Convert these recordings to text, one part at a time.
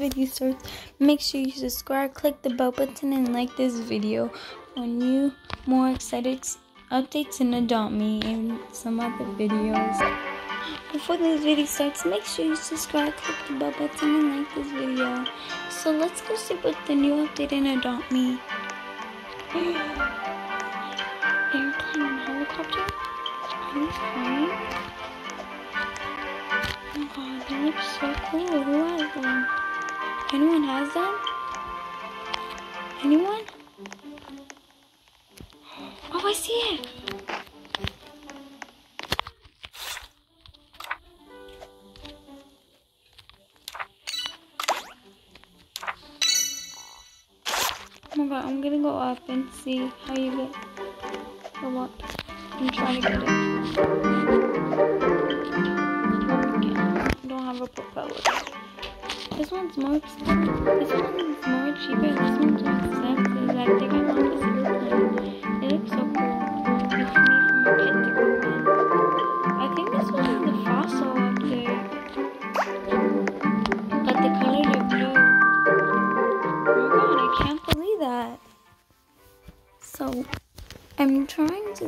video starts, make sure you subscribe, click the bell button, and like this video for new, more excited updates in Adopt Me and some other videos. Before this video starts, make sure you subscribe, click the bell button, and like this video. So let's go see what the new update in Adopt Me. Airplane and helicopter? Are you flying? Oh god, they look so cool. Anyone has them? Anyone? Oh, I see it. Oh my god, I'm gonna go up and see how you get the up. I'm trying to get it. One's more expensive. This one's more cheaper. This one's more expensive. I think I want this airplane. It looks so cool. It's me from a pet to go. I think this one is the fossil up there. But the colors are blue. Oh my god, I can't believe that. So, I'm trying to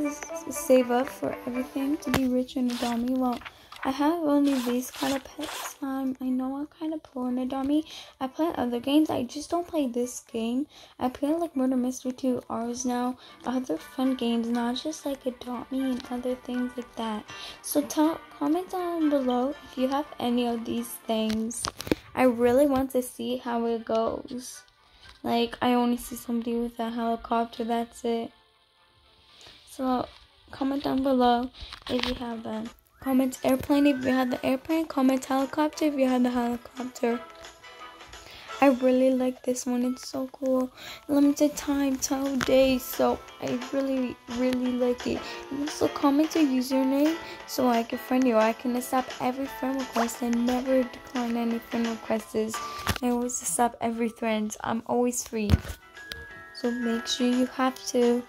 save up for everything to be rich and a Me. Well, I have only these kind of pets. Um, I know I'm kind of poor a dummy. I play other games. I just don't play this game. I play like Murder Mystery 2, Arsenal, other fun games, not just like Adopt Me and other things like that. So tell, comment down below if you have any of these things. I really want to see how it goes. Like, I only see somebody with a helicopter, that's it. So, comment down below if you have them. Comment airplane if you have the airplane. Comment helicopter if you have the helicopter. I really like this one. It's so cool. Limited time, 12 days. So I really, really like it. And also comment your username so I can friend you. I can accept every friend request and never decline any friend requests. I always accept every friend. I'm always free. So make sure you have to.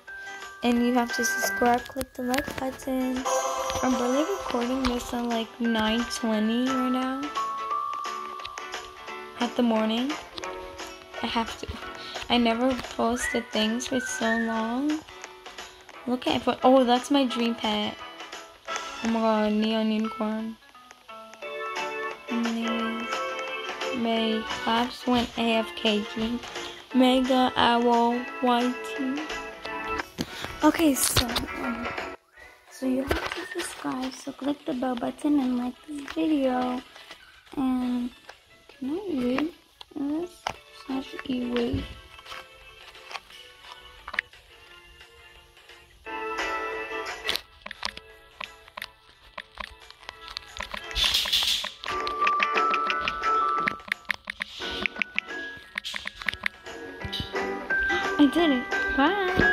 And you have to subscribe, click the like button. I'm really recording this at like 9.20 right now. At the morning. I have to. I never posted things for so long. Look at it. Oh, that's my dream pet. Oh my god, neon unicorn. Is May. Claps went AFK. Dream. Mega Owl YT. Okay, so um, so you have to subscribe. So click the bell button and like this video. And can I read this? Slash I did it. Bye.